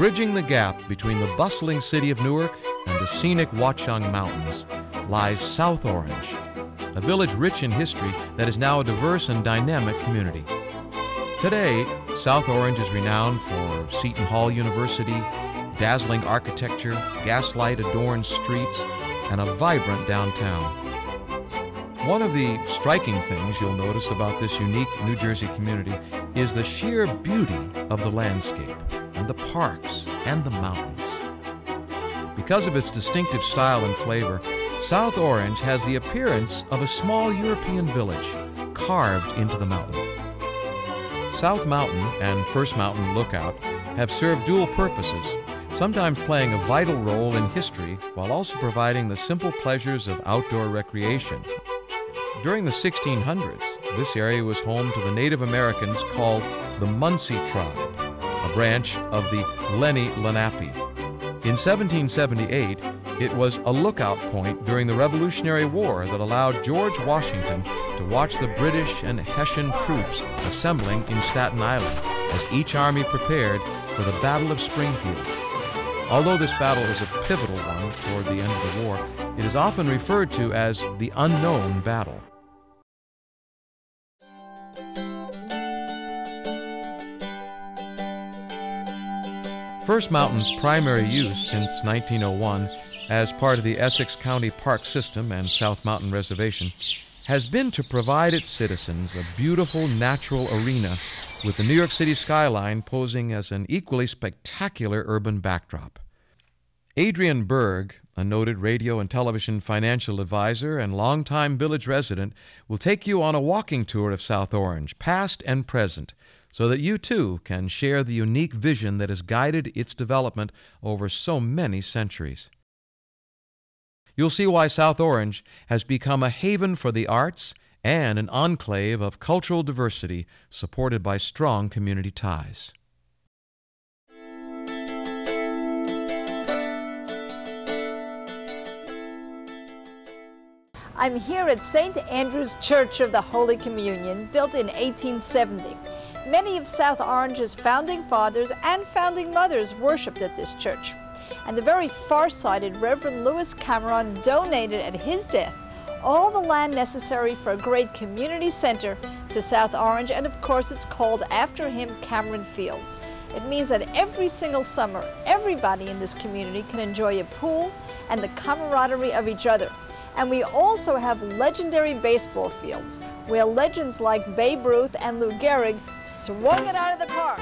Bridging the gap between the bustling city of Newark and the scenic Watchung Mountains lies South Orange, a village rich in history that is now a diverse and dynamic community. Today, South Orange is renowned for Seton Hall University, dazzling architecture, gaslight adorned streets, and a vibrant downtown. One of the striking things you'll notice about this unique New Jersey community is the sheer beauty of the landscape and the parks and the mountains. Because of its distinctive style and flavor, South Orange has the appearance of a small European village carved into the mountain. South Mountain and First Mountain Lookout have served dual purposes, sometimes playing a vital role in history while also providing the simple pleasures of outdoor recreation. During the 1600s, this area was home to the Native Americans called the Munsee tribe branch of the Lenni Lenape. In 1778, it was a lookout point during the Revolutionary War that allowed George Washington to watch the British and Hessian troops assembling in Staten Island as each army prepared for the Battle of Springfield. Although this battle was a pivotal one toward the end of the war, it is often referred to as the unknown battle. First Mountain's primary use since 1901 as part of the Essex County Park System and South Mountain Reservation has been to provide its citizens a beautiful natural arena with the New York City skyline posing as an equally spectacular urban backdrop. Adriane Berg, a noted radio and television financial advisor and longtime village resident, will take you on a walking tour of South Orange, past and present, so that you too can share the unique vision that has guided its development over so many centuries. You'll see why South Orange has become a haven for the arts and an enclave of cultural diversity supported by strong community ties. I'm here at St. Andrew's Church of the Holy Communion, built in 1870. Many of South Orange's founding fathers and founding mothers worshipped at this church. And the very far-sighted Reverend Lewis Cameron donated at his death all the land necessary for a great community center to South Orange, and of course it's called after him Cameron Fields. It means that every single summer, everybody in this community can enjoy a pool and the camaraderie of each other. And we also have legendary baseball fields where legends like Babe Ruth and Lou Gehrig swung it out of the park.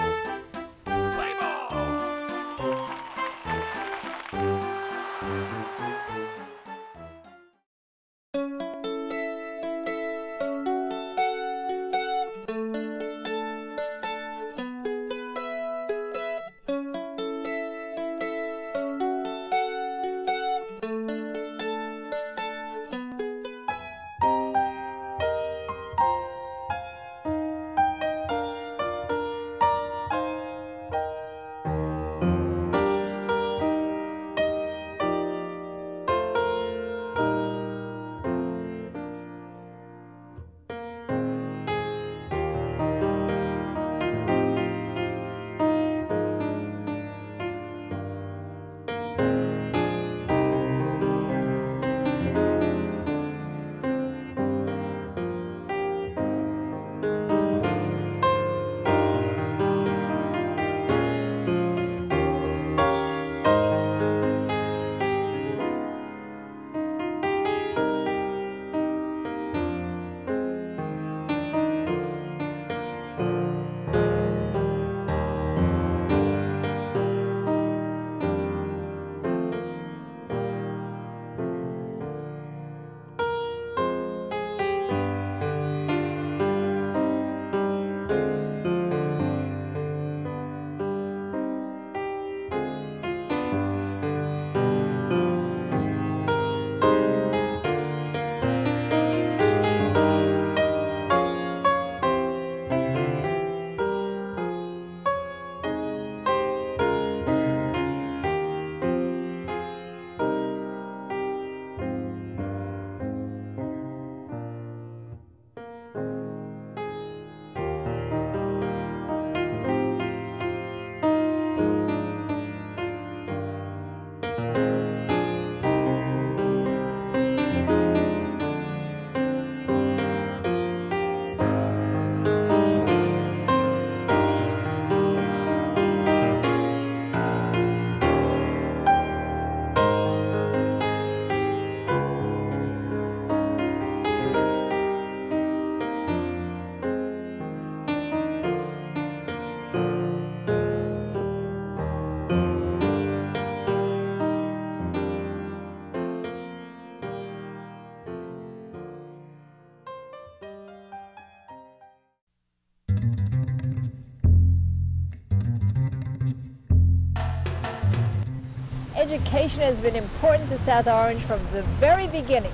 Education has been important to South Orange from the very beginning.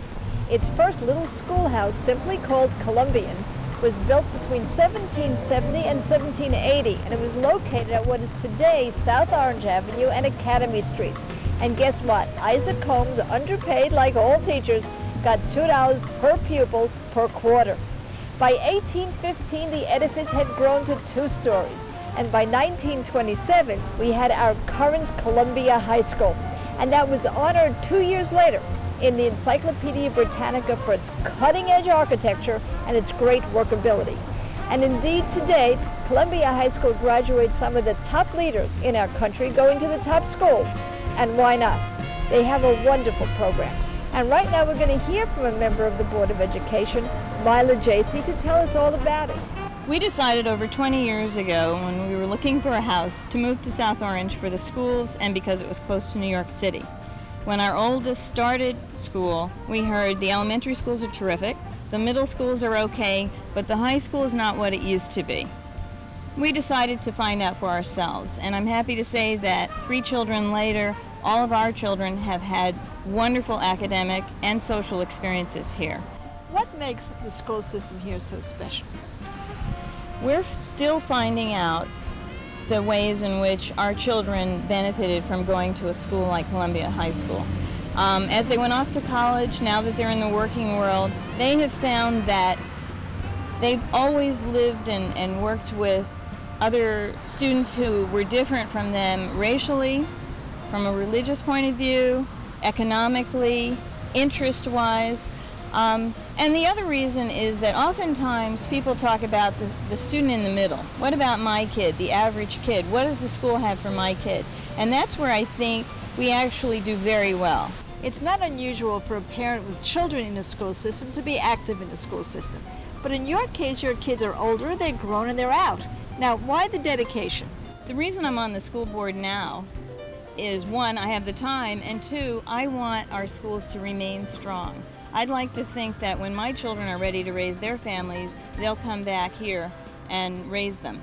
Its first little schoolhouse, simply called Columbian, was built between 1770 and 1780, and it was located at what is today South Orange Avenue and Academy Streets. And guess what? Isaac Combs, underpaid like all teachers, got $2 per pupil per quarter. By 1815, the edifice had grown to two stories, and by 1927, we had our current Columbia High School, and that was honored two years later in the Encyclopedia Britannica for its cutting-edge architecture and its great workability. And indeed, today, Columbia High School graduates some of the top leaders in our country going to the top schools. And why not? They have a wonderful program. And right now we're going to hear from a member of the Board of Education, Mila Jacey, to tell us all about it. We decided over 20 years ago when we were looking for a house to move to South Orange for the schools and because it was close to New York City. When our oldest started school, we heard the elementary schools are terrific, the middle schools are okay, but the high school is not what it used to be. We decided to find out for ourselves, and I'm happy to say that three children later, all of our children have had wonderful academic and social experiences here. What makes the school system here so special? We're still finding out the ways in which our children benefited from going to a school like Columbia High School. Um, as they went off to college, now that they're in the working world, they have found that they've always lived and, and worked with other students who were different from them racially, from a religious point of view, economically, interest-wise, um, and the other reason is that oftentimes people talk about the, the, student in the middle. What about my kid, the average kid? What does the school have for my kid? And that's where I think we actually do very well. It's not unusual for a parent with children in a school system to be active in the school system. But in your case, your kids are older, they're grown, and they're out. Now, why the dedication? The reason I'm on the school board now is one, I have the time, and two, I want our schools to remain strong. I'd like to think that when my children are ready to raise their families, they'll come back here and raise them.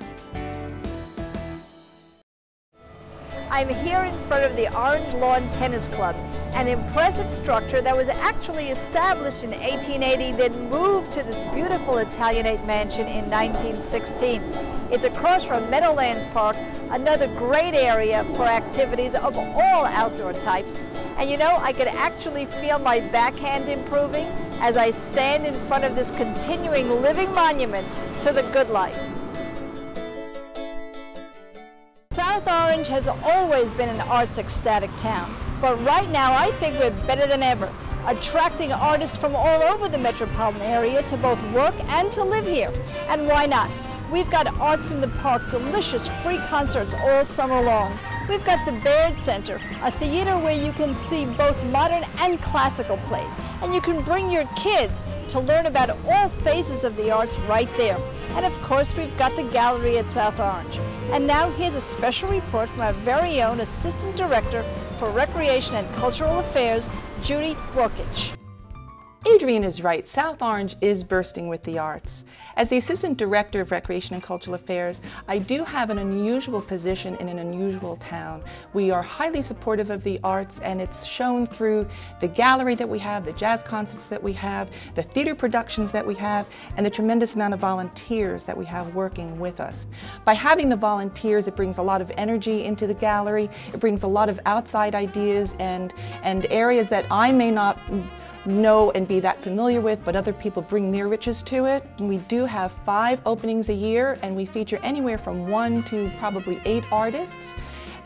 I'm here in front of the Orange Lawn Tennis Club, an impressive structure that was actually established in 1880, then moved to this beautiful Italianate mansion in 1916. It's across from Meadowlands Park, another great area for activities of all outdoor types. And you know, I could actually feel my backhand improving as I stand in front of this continuing living monument to the good life. South Orange has always been an arts ecstatic town, but right now I think we're better than ever, attracting artists from all over the metropolitan area to both work and to live here. And why not? We've got Arts in the Park, delicious free concerts all summer long. We've got the Baird Center, a theater where you can see both modern and classical plays. And you can bring your kids to learn about all phases of the arts right there. And of course, we've got the gallery at South Orange. And now here's a special report from our very own Assistant Director for Recreation and Cultural Affairs, Judy Wukitsch. Adriane is right. South Orange is bursting with the arts. As the Assistant Director of Recreation and Cultural Affairs, I do have an unusual position in an unusual town. We are highly supportive of the arts and it's shown through the gallery that we have, the jazz concerts that we have, the theater productions that we have, and the tremendous amount of volunteers that we have working with us. By having the volunteers, it brings a lot of energy into the gallery, it brings a lot of outside ideas and, and areas that I may not know and be that familiar with, but other people bring their riches to it. We do have five openings a year, and we feature anywhere from one to probably eight artists.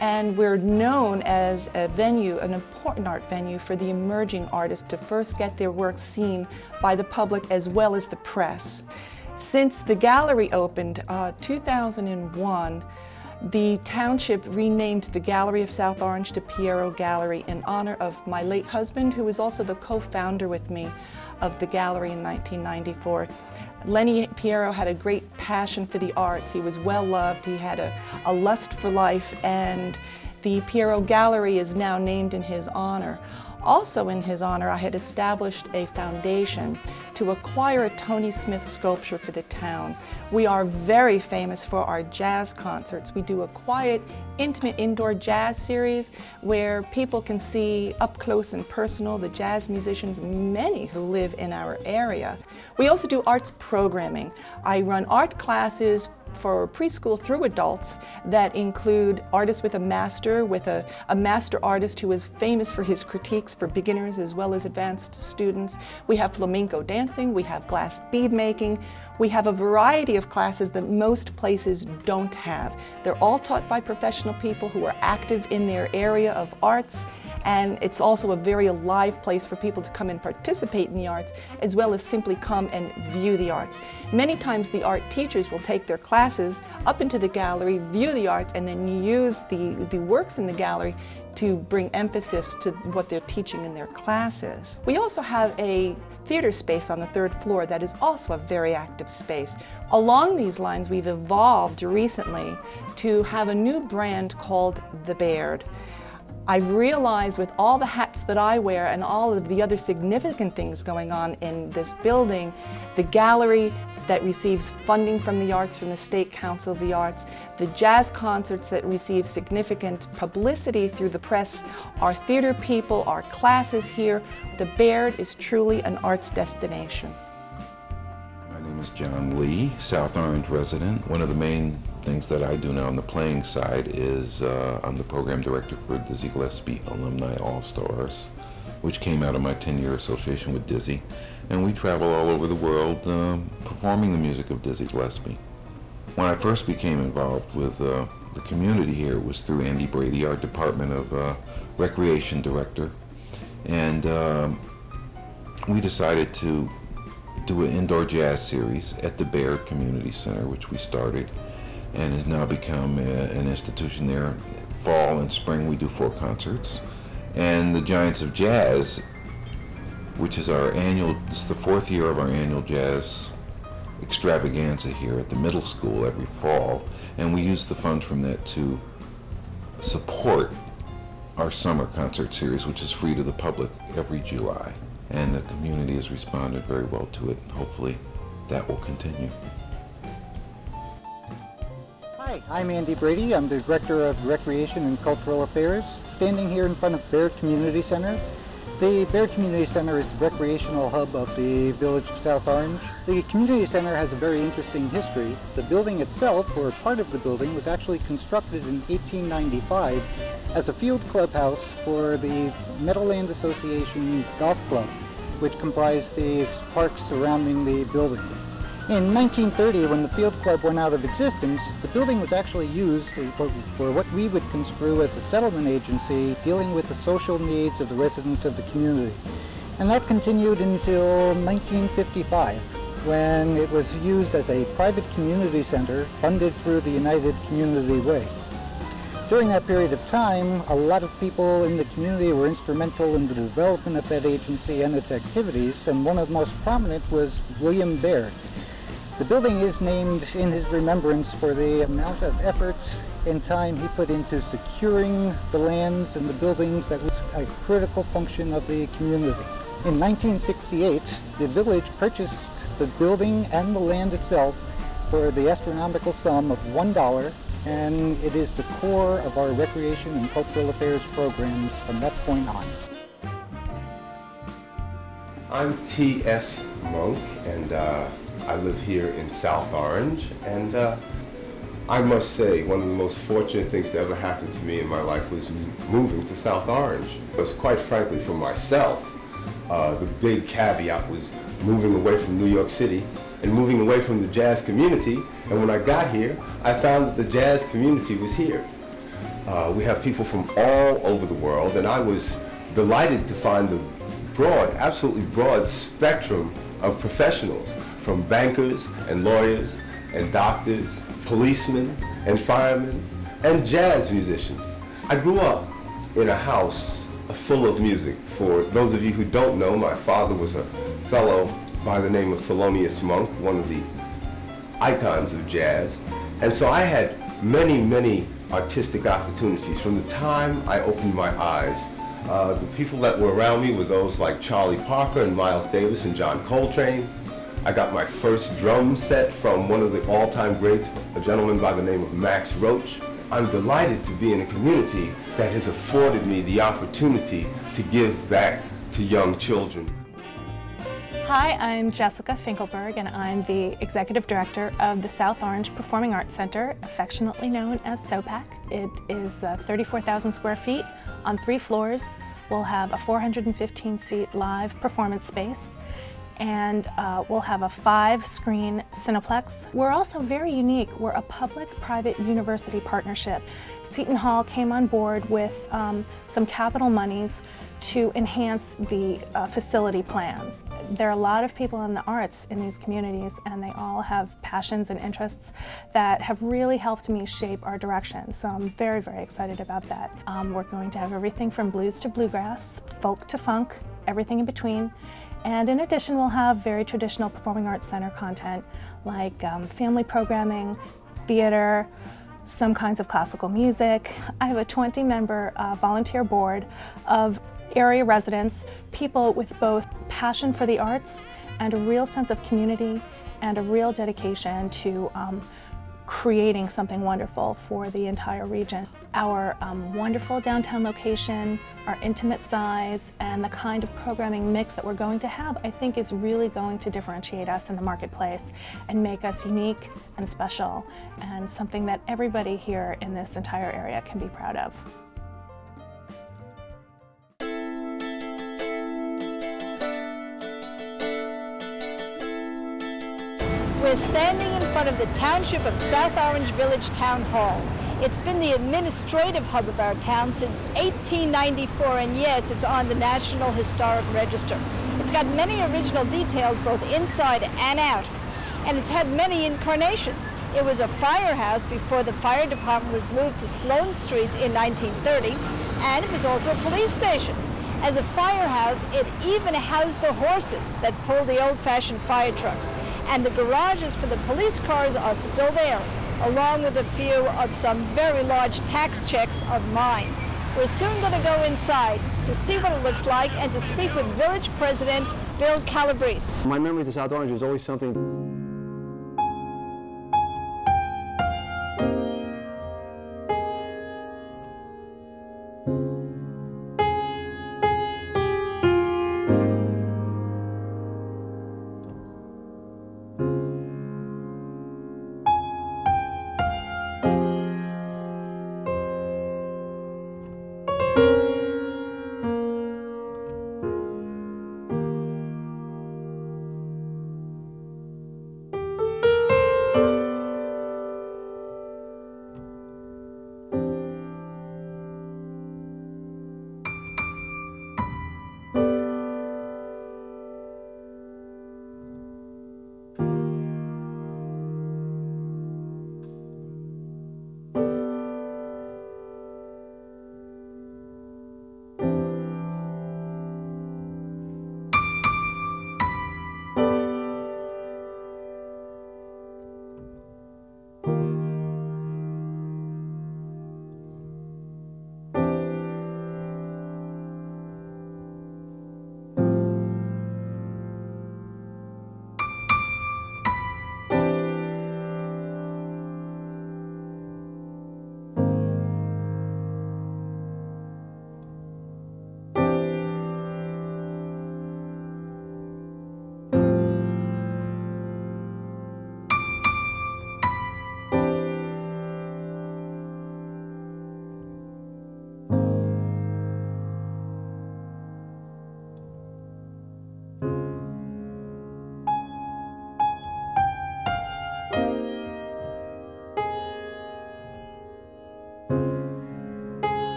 And we're known as a venue, an important art venue for the emerging artists to first get their work seen by the public as well as the press. Since the gallery opened, uh, 2001, the township renamed the Gallery of South Orange to Pierro Gallery in honor of my late husband, who was also the co-founder with me of the gallery in 1994. Lenny Pierro had a great passion for the arts. He was well loved. He had a, a lust for life, and the Pierro Gallery is now named in his honor. Also in his honor, I had established a foundation to acquire a Tony Smith sculpture for the town. We are very famous for our jazz concerts. We do a quiet, intimate indoor jazz series where people can see up close and personal the jazz musicians, many who live in our area. We also do arts programming. I run art classes for preschool through adults that include artists with a master, with a, a master artist who is famous for his critiques for beginners as well as advanced students. We have flamenco dancing, we have glass bead making, we have a variety of classes that most places don't have. They're all taught by professional people who are active in their area of arts and it's also a very alive place for people to come and participate in the arts as well as simply come and view the arts. Many times the art teachers will take their classes up into the gallery, view the arts, and then use the, the works in the gallery to bring emphasis to what they're teaching in their classes. We also have a theater space on the third floor that is also a very active space. Along these lines, we've evolved recently to have a new brand called The Baird. I've realized with all the hats that I wear and all of the other significant things going on in this building, the gallery that receives funding from the arts, from the State Council of the Arts, the jazz concerts that receive significant publicity through the press, our theater people, our classes here, the Baird is truly an arts destination. My name is John Lee, South Orange resident. One of the main things that I do now on the playing side is uh, I'm the program director for Dizzy Gillespie Alumni All-Stars, which came out of my 10-year association with Dizzy. And we travel all over the world um, performing the music of Dizzy Gillespie. When I first became involved with uh, the community here was through Andy Brady, our Department of uh, Recreation Director. And um, we decided to do an indoor jazz series at the Baird Community Center, which we started and has now become a, an institution there. Fall and spring we do four concerts. And the Giants of Jazz, which is our annual, is the fourth year of our annual jazz extravaganza here at the middle school every fall. And we use the funds from that to support our summer concert series, which is free to the public every July. And the community has responded very well to it. And hopefully that will continue. Hi, I'm Andy Brady. I'm the Director of Recreation and Cultural Affairs. Standing here in front of Baird Community Center. The Baird Community Center is the recreational hub of the village of South Orange. The community center has a very interesting history. The building itself, or part of the building, was actually constructed in 1895 as a field clubhouse for the Meadowland Association Golf Club, which comprised the parks surrounding the building. In 1930, when the field club went out of existence, the building was actually used for, for, what we would construe as a settlement agency dealing with the social needs of the residents of the community. And that continued until 1955, when it was used as a private community center funded through the United Community Way. During that period of time, a lot of people in the community were instrumental in the development of that agency and its activities, and one of the most prominent was William Baird, the building is named in his remembrance for the amount of effort and time he put into securing the lands and the buildings that was a critical function of the community. In 1968, the village purchased the building and the land itself for the astronomical sum of $1 and it is the core of our recreation and cultural affairs programs from that point on. I'm T.S. Monk and uh, I live here in South Orange, and uh, I must say, one of the most fortunate things that ever happened to me in my life was moving to South Orange. Was quite frankly for myself, uh, the big caveat was moving away from New York City and moving away from the jazz community. And when I got here, I found that the jazz community was here. Uh, we have people from all over the world, and I was delighted to find the broad, absolutely broad spectrum of professionals from bankers and lawyers and doctors, policemen and firemen, and jazz musicians. I grew up in a house full of music. For those of you who don't know, my father was a fellow by the name of Thelonious Monk, one of the icons of jazz. And so I had many, many artistic opportunities from the time I opened my eyes Uh, the people that were around me were those like Charlie Parker and Miles Davis and John Coltrane. I got my first drum set from one of the all-time greats, a gentleman by the name of Max Roach. I'm delighted to be in a community that has afforded me the opportunity to give back to young children. Hi, I'm Jessica Finkelberg and I'm the Executive Director of the South Orange Performing Arts Center, affectionately known as SOPAC. It is uh, 34,000 square feet on three floors. We'll have a 415 seat live performance space and uh, we'll have a five screen Cineplex. We're also very unique. We're a public-private university partnership. Seton Hall came on board with um, some capital monies to enhance the uh, facility plans. There are a lot of people in the arts in these communities and they all have passions and interests that have really helped me shape our direction. So I'm very, very excited about that. Um, we're going to have everything from blues to bluegrass, folk to funk, everything in between. And in addition, we'll have very traditional Performing Arts Center content like um, family programming, theater, some kinds of classical music. I have a 20 member uh, volunteer board of area residents, people with both passion for the arts and a real sense of community and a real dedication to um, creating something wonderful for the entire region. Our um, wonderful downtown location, our intimate size, and the kind of programming mix that we're going to have, I think is really going to differentiate us in the marketplace and make us unique and special and something that everybody here in this entire area can be proud of. We're standing in front of the township of South Orange Village Town Hall. It's been the administrative hub of our town since 1894, and yes, it's on the National Historic Register. It's got many original details both inside and out, and it's had many incarnations. It was a firehouse before the fire department was moved to Sloan Street in 1930, and it was also a police station. As a firehouse, it even housed the horses that pulled the old-fashioned fire trucks. And the garages for the police cars are still there, along with a few of some very large tax checks of mine. We're soon going to go inside to see what it looks like and to speak with village president Bill Calabrese. My memories of South Orange was always something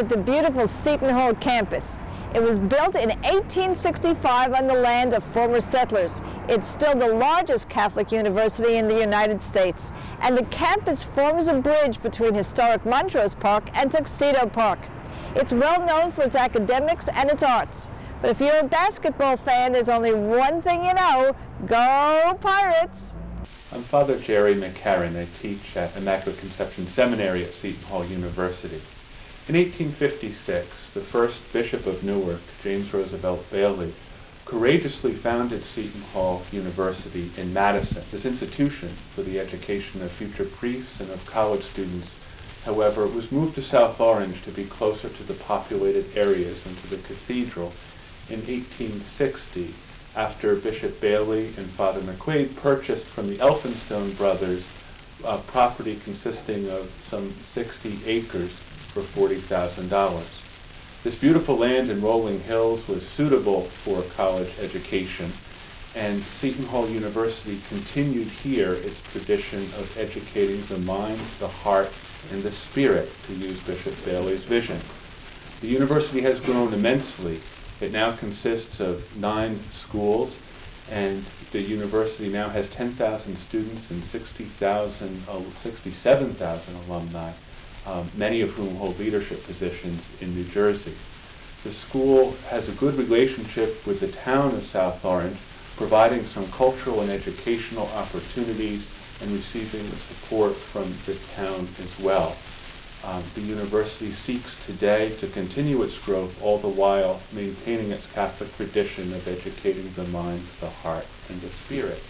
with the beautiful Seton Hall campus. It was built in 1865 on the land of former settlers. It's still the largest Catholic university in the United States, and the campus forms a bridge between historic Montrose Park and Tuxedo Park. It's well known for its academics and its arts. But if you're a basketball fan, there's only one thing you know, go Pirates! I'm Father Jerry McCarran. I teach at Immaculate Conception Seminary at Seton Hall University. In 1856, the first Bishop of Newark, James Roosevelt Bayley, courageously founded Seton Hall University in Madison. This institution for the education of future priests and of college students, however, was moved to South Orange to be closer to the populated areas and to the cathedral in 1860 after Bishop Bayley and Father McQuaid purchased from the Elphinstone brothers a property consisting of some 60 acres for $40,000. This beautiful land in Rolling Hills was suitable for college education, and Seton Hall University continued here its tradition of educating the mind, the heart, and the spirit, to use Bishop Bayley's vision. The university has grown immensely. It now consists of nine schools, and the university now has 10,000 students and 60,000, uh, 67,000 alumni um, many of whom hold leadership positions in New Jersey. The school has a good relationship with the town of South Orange, providing some cultural and educational opportunities and receiving the support from the town as well. Um, the university seeks today to continue its growth, all the while maintaining its Catholic tradition of educating the mind, the heart, and the spirit.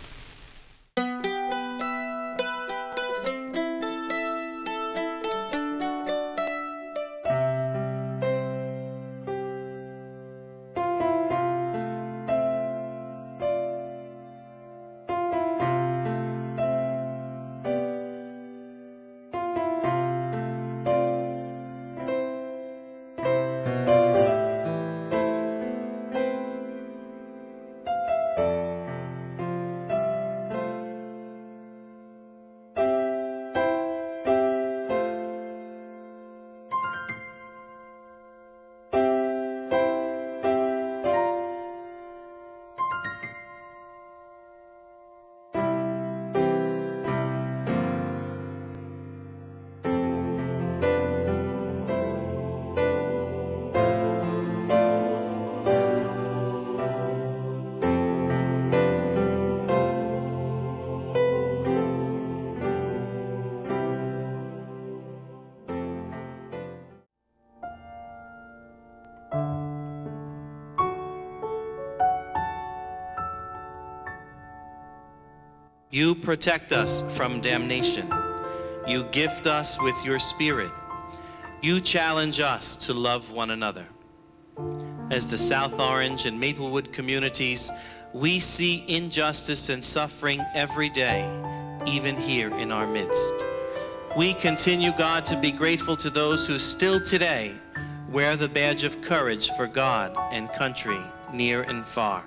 You protect us from damnation. You gift us with your spirit. You challenge us to love one another. As the South Orange and Maplewood communities, we see injustice and suffering every day, even here in our midst. We continue, God, to be grateful to those who still today wear the badge of courage for God and country, near and far.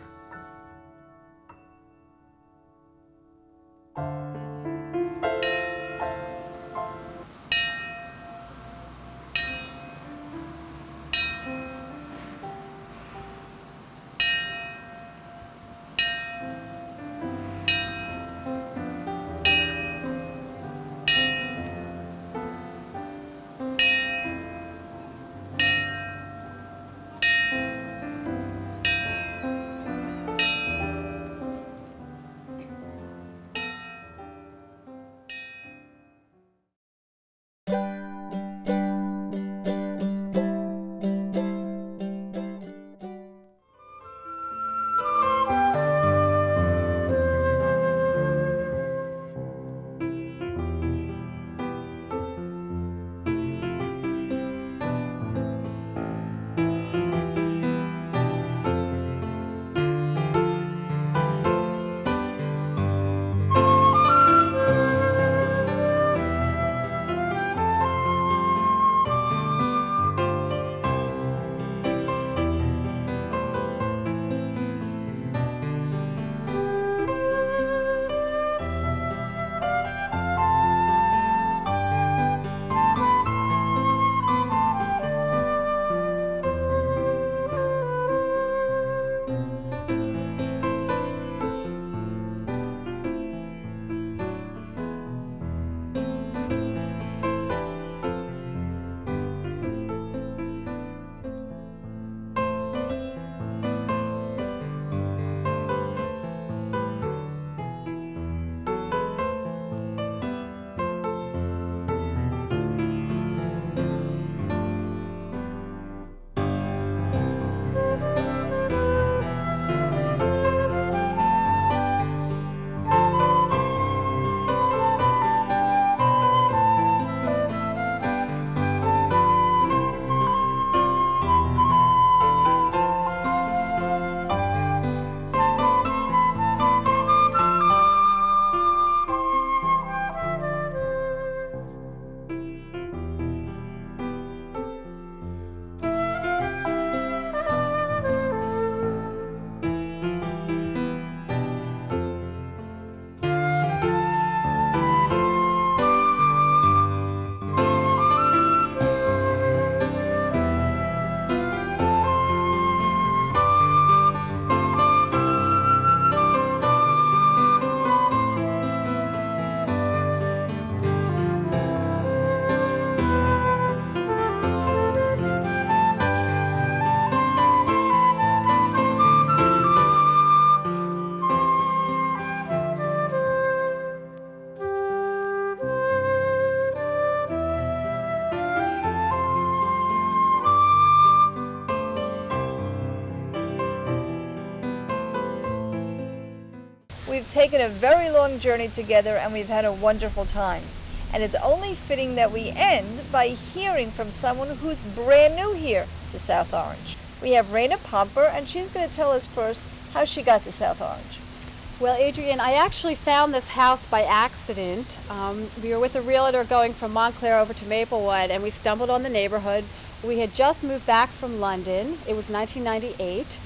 Taken a very long journey together and we've had a wonderful time. And it's only fitting that we end by hearing from someone who's brand new here to South Orange. We have Raina Pomper, and she's going to tell us first how she got to South Orange. Well, Adriane, I actually found this house by accident. Um, we were with a realtor going from Montclair over to Maplewood, and we stumbled on the neighborhood. We had just moved back from London. It was 1998.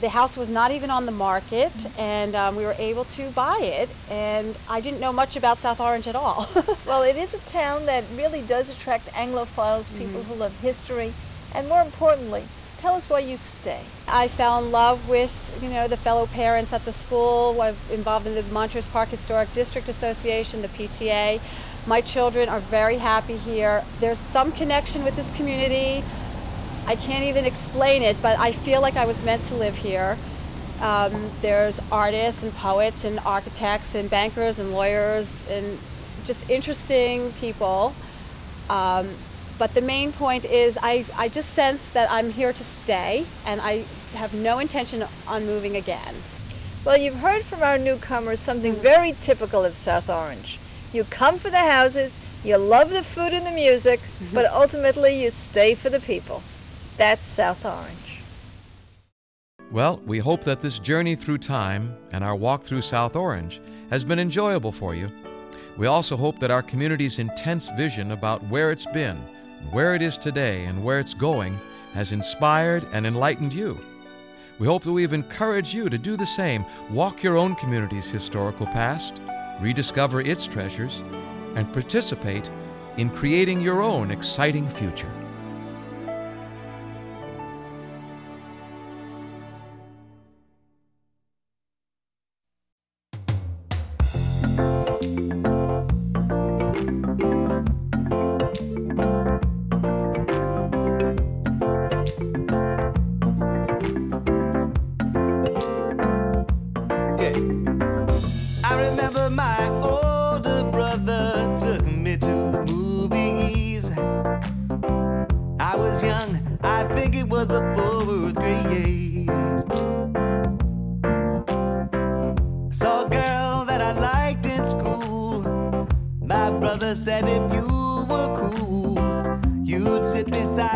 The house was not even on the market, and um, we were able to buy it. And I didn't know much about South Orange at all. well, it is a town that really does attract Anglophiles, people mm-hmm. who love history, and more importantly, tell us why you stay. I fell in love with, you know, the fellow parents at the school. I'm involved in the Montrose Park Historic District Association, the PTA. My children are very happy here. There's some connection with this community. I can't even explain it, but I feel like I was meant to live here. Um, there's artists and poets and architects and bankers and lawyers and just interesting people. Um, but the main point is I, I just sense that I'm here to stay and I have no intention on moving again. Well, you've heard from our newcomers something very typical of South Orange. You come for the houses, you love the food and the music, mm-hmm. but ultimately you stay for the people. That's South Orange. Well, we hope that this journey through time and our walk through South Orange has been enjoyable for you. We also hope that our community's intense vision about where it's been, where it is today, and where it's going has inspired and enlightened you. We hope that we've encouraged you to do the same, walk your own community's historical past, rediscover its treasures, and participate in creating your own exciting future.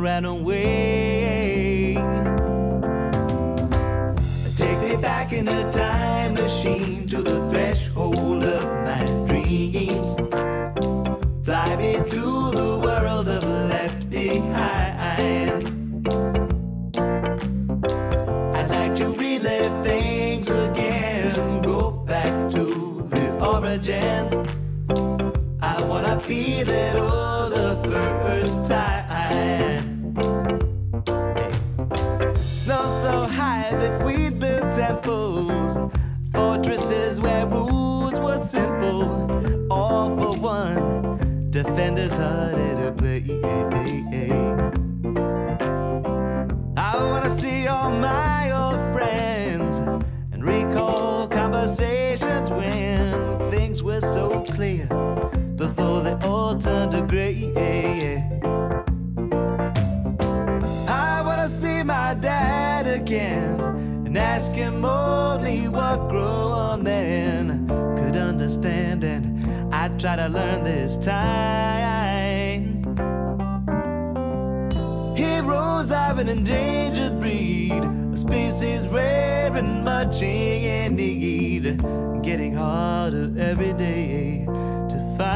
ran away. Take me back in a time machine to the threshold of my dreams. Fly me to the world of lefty I am I'd like to read left behind. I wanna feel it all the first time. Temples, fortresses where rules were simple, all for one. Defenders harder to play. I wanna see all my old friends and recall conversations when things were so clear before they all turned to gray. I wanna see my dad again and ask him only what grown men could understand, and I try to learn this time. Heroes are an endangered breed, a species rare and much in need getting harder every day to find.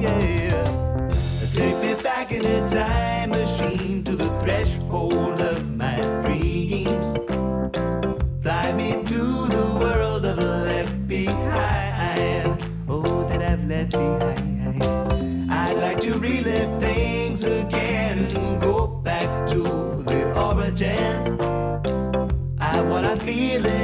Yeah, take me back in a time machine to the threshold of. Fly me to the world of left behind. Oh, that I've left behind. I'd like to relive things again, go back to the origins. I wanna feel it